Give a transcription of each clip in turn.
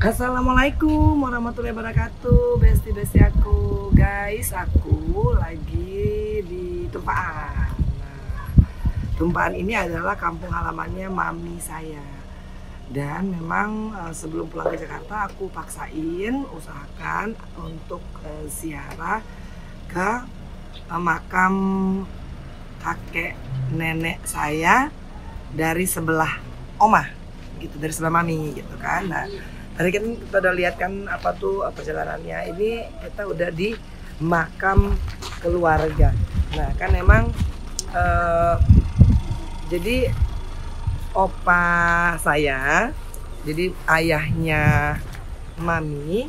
Assalamualaikum warahmatullahi wabarakatuh Besti besti aku. Guys aku lagi di Tumpaan. Nah, ini adalah kampung halamannya mami saya. Dan memang uh, sebelum pulang ke Jakarta Aku paksain usahakan untuk uh, ziarah ke uh, makam kakek nenek saya dari sebelah omah gitu dari sebelah mami gitu kan. Nah tadi kan kita udah lihat kan apa tuh perjalanannya ini kita udah di makam keluarga nah kan emang uh, jadi opa saya jadi ayahnya mami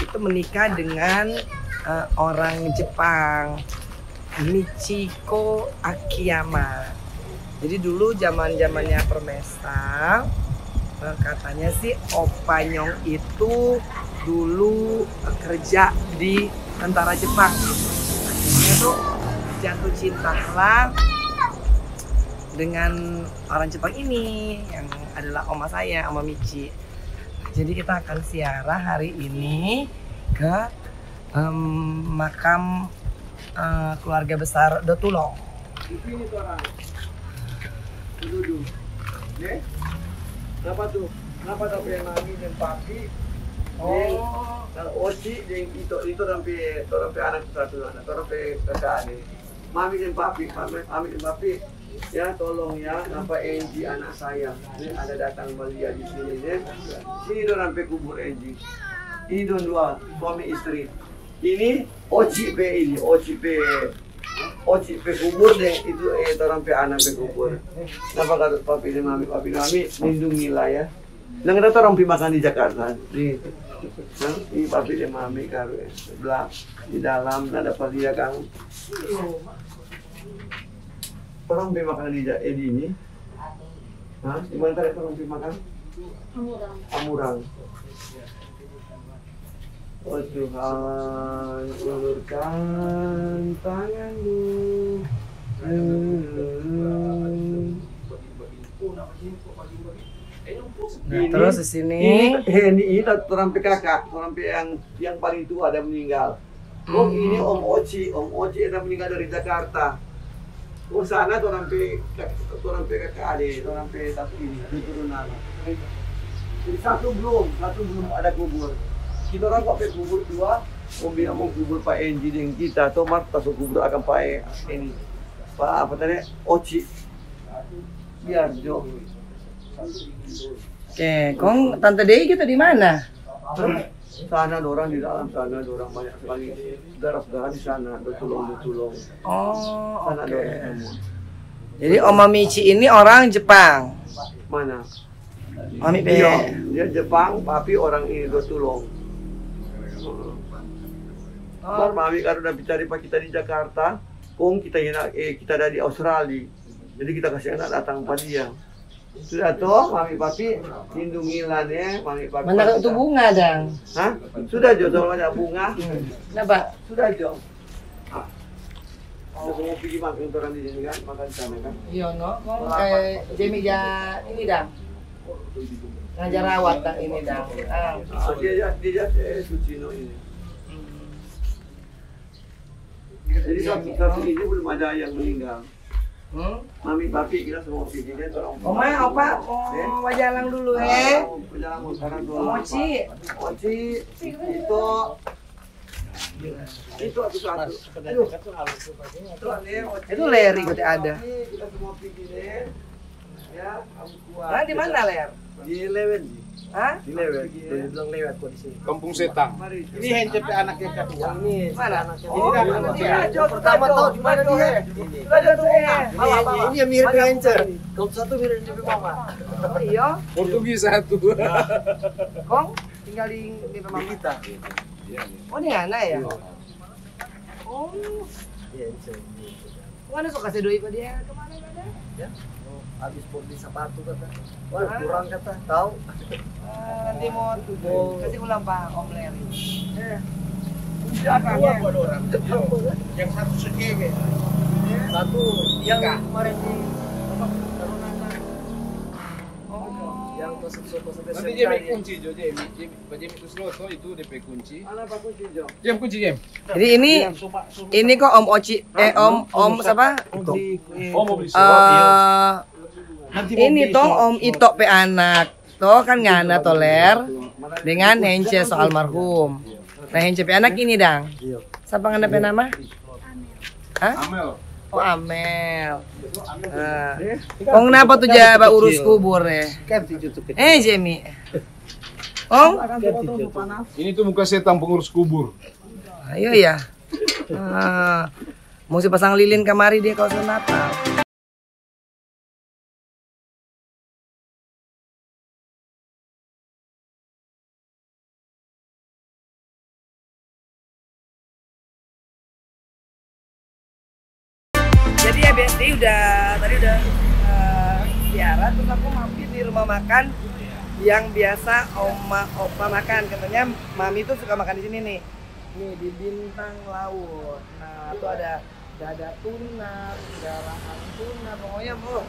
itu menikah dengan uh, orang Jepang Michiko Akiyama. Jadi dulu zaman zamannya Permesta, eh, katanya sih Opa Nyong itu dulu kerja di tentara Jepang. Akhirnya tuh jatuh cinta lah dengan orang Jepang ini yang adalah oma saya, oma Michi. Jadi kita akan siarah hari ini ke um, makam uh, keluarga besar Dotulong. Ini tuh orang. Duduk. Nih. Kenapa tuh? Kenapa tapi mami dan papi? Oh. Kalau oci yang itu itu sampai itu sampai anak satu anak, itu sampai kakak adik. Mami dan papi, mami, mami dan papi. Ya tolong ya, apa Enji anak saya. Ini ada datang belia di sini ya. Sini dong sampai kubur Enji. Ini dong dua suami istri. Ini Oci pe ini, Oci pe Oci pe kubur deh itu eh orang pe anak pe kubur. Kenapa kata papi dan mami, papi dan mami lindungilah ya. Nang ada orang pi makan di Jakarta. Di Nah, ini papi dan mami karo ya. sebelah di dalam ada dia kang. Orang pi makan di eh di ini. Hah? Di mana tadi orang pi makan? Amurang. Amurang. Oh Tuhan, ulurkan tanganmu. Nah, terus di sini ini ini ini orang kakak, orang yang yang paling tua ada meninggal. Oh Hmm. ini Om Oci, Om Oci ada meninggal dari Jakarta. Oh sana orang pe orang pe kakak adik, orang pe satu ini, ini turunan. Jadi satu belum, satu belum ada kubur. Kita orang kok pe kubur dua, Om bilang mau kubur Pak Enji dengan kita, atau Marta so kubur akan Pak E- ini. Pak apa tadi? Oci. Biar Jo. Oke, Kong Tante Dei kita di mana? Sana ada orang di dalam sana, ada orang banyak sekali. Saudara-saudara di sana, ada tulung-tulung. Oh, oke. semua. Jadi Oma Michi ini orang Jepang. Mana? Mami dia Jepang, papi orang ini dua tulung. Oh, Mar mami udah bicara pak kita di Jakarta, kong kita yang eh kita ada di Australia. Jadi kita kasih anak datang pada dia. Sudah toh, mami papi lindungilah ya, mami papi. mana itu bunga dang? Hah? Sudah Jo, soal banyak bunga. Kenapa? Sudah Jo. Ah. Sudah mau pergi makan orang di sini kan, makan sana kan. Iya no, Kong kayak Jamie ja ini dang. Ngajar rawat dang ini dang. Ah. Ah, dia dia eh, Sucino ini. Jadi satu, satu ini belum ada yang meninggal. Hmm? Mami, papi kita semua pergi dia tolong. Oma, opa, mau wajalang dulu eh. Perjalanan mau sekarang. Mochi itu itu satu satu. Aduh. Itu Leri kita ada. Kita semua pergi deh. Ya. Nah, di mana ler? Di Lewen. Hah? Di Lewen. Dia bilang lewat kok di sini. Kampung Setang. Mari. Ini handphone anak yang kedua. Ini Mana? Ini dah anak iya, dia. Jo, Pertama tahu di mana dia. bawa. Ini yang mirip dengan Encer. ini. Kalau satu mirip dengan mama. Oh, iya. Portugis satu. Kong tinggal di di rumah kita. Oh, ini anak ya? Oh, Iya, Encer. mana suka kasih duit ke dia? Ke mana ada? Habis beli sepatu kata. Wah, kurang kata. Tahu. Ah, nanti mau Oh. kasih ulang Pak Om Leri. Dua buat orang. Yang satu sekewe. Satu yang kemarin di apa? Oh, Yang Nanti Jemi kunci Jo. Jemi, Pak Jemi Kusloto itu DP kunci. Mana Pak Kunci Jo? Jam kunci Jam. Jadi ini ini kok Om Oci eh Om Om siapa? Oh mau beli Eh ini toh Om Ito pe anak. Toh kan ngana toler dengan Hence soal marhum. Nah Hence pe anak ini dang. Siapa ngana pe nama? Hah? Amel. Oh Amel. Kong kenapa tuh jaba urus kubur ya? Eh Jemi. Om, Ini tuh muka setan pengurus kubur. ayo ya. Ah, mesti pasang lilin kamari dia kalau Natal. Jadi ya BSD udah tadi udah eh, ziarah terus aku mampir di rumah makan yang biasa oma opa makan. Katanya mami tuh suka makan di sini nih. Nih di bintang laut. Nah tuh ada dada tuna garahan tuna pokoknya bu.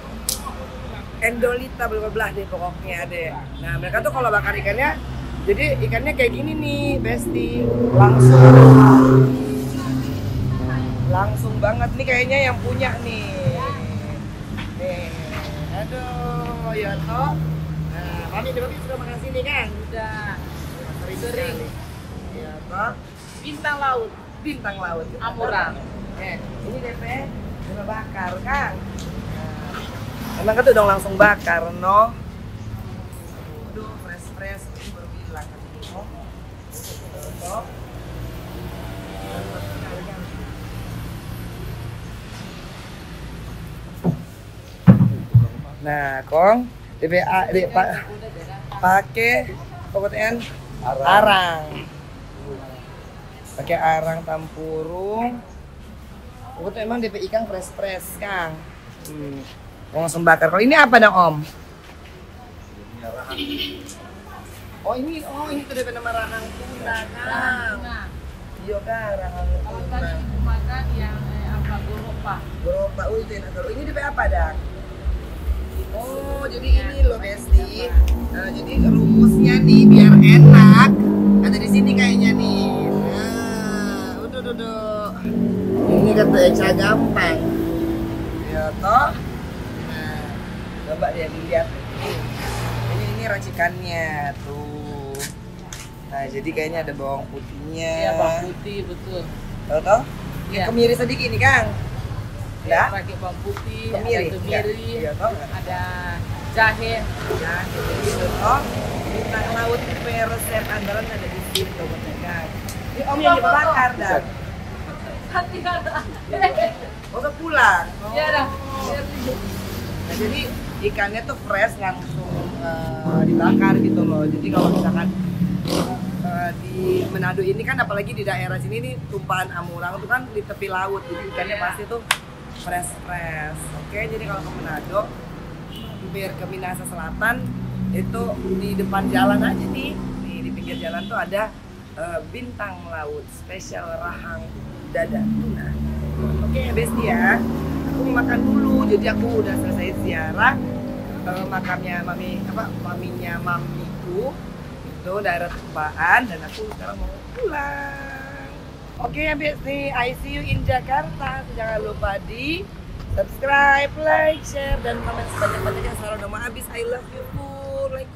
Endolita belah belah deh pokoknya deh. Nah mereka tuh kalau bakar ikannya jadi ikannya kayak gini nih besti. Langsung langsung banget nih kayaknya yang punya nih nih aduh ya toh nah mami mami sudah makan sini kan Udah. sering Sering. ya toh Bintang laut. bintang laut Amurang. eh ini DP udah bakar kan nah, emang kan tuh dong langsung bakar no aduh fresh fresh ini baru bilang kan no Toh. Nah, Kong, DBA, di, pa, pakai pokoknya arang. Pakai arang tampurung. Pokoknya emang DP ikan fresh fresh, Kang. Hmm. Mau langsung bakar. Kalau ini apa dong, Om? Oh ini, oh ini tuh DP nama rahang tuna, Kang. Iya, Kang, rahang kalau tuna. tadi ibu makan yang eh, apa goropa. Beropa ultin atau ini DP apa dak? Oh jadi ini loh Besti. Nah, jadi rumusnya nih biar enak ada di sini kayaknya nih. Nah, udah udah udah. Ini kata Eca gampang. Ya toh. Nah, coba dia dilihat. Ini ini racikannya tuh. Nah jadi kayaknya ada bawang putihnya. Iya, bawang putih betul. Tahu toh? Iya. Kemiri sedikit nih Kang. Ya, Ya. pakai bawang putih, Kemiri. ada kemiri, Iya, nggak? ada jahe. Ya, gitu toh. Bintang laut resep andalan ada di sini buat Kang. Ini Om yang dibakar dah. Hati ada. Usah pulang. Oh. Ya dah. Nah, jadi ikannya tuh fresh langsung eh, dibakar gitu loh. Jadi kalau misalkan eh, di Manado ini kan apalagi di daerah sini nih tumpahan amurang itu kan di tepi laut. Jadi ikannya Iya. pasti tuh fresh fresh. Oke, jadi kalau ke Manado biar ke Minahasa Selatan itu di depan jalan aja nih. Nih di pinggir jalan tuh ada eh, bintang laut spesial rahang dada tuna. Oke, Besti ya. Aku makan dulu. Jadi aku udah selesai ziarah ke makamnya mami apa maminya mamiku itu daerah Tupaan dan aku sekarang mau pulang. Oke ya Besti, I see you in Jakarta. Jangan lupa di subscribe, like, share, dan komen sebanyak-banyaknya selalu nama habis. I love you. Like,